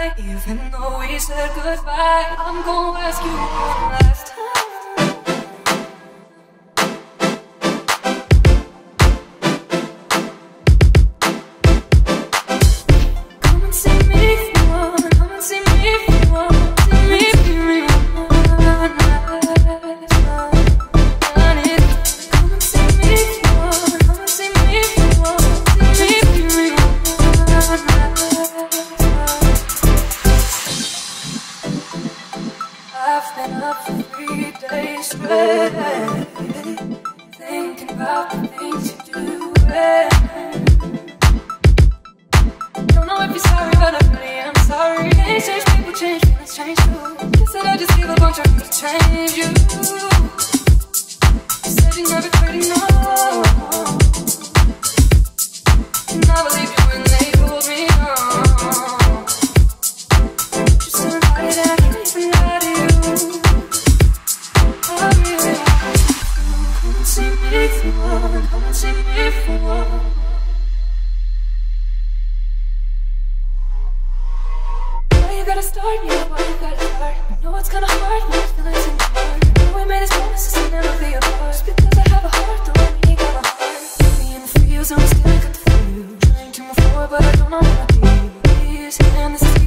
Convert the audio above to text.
Even though we said goodbye, I'm gonna ask you one been up for three days straight, thinking about the things you do. Don't know if you're sorry, but I'm really am sorry. Can't change people, change feelings, change too. Guess that I just gave a bunch of to change you. You said you never could know. haven't seen before. Now you gotta start, you know gonna. I'm it's. I know we made to never be apart. Just because I have a heart, you got heart. You'll in the fields, I'm still the feel. Trying to move forward, but I don't know what to do. And this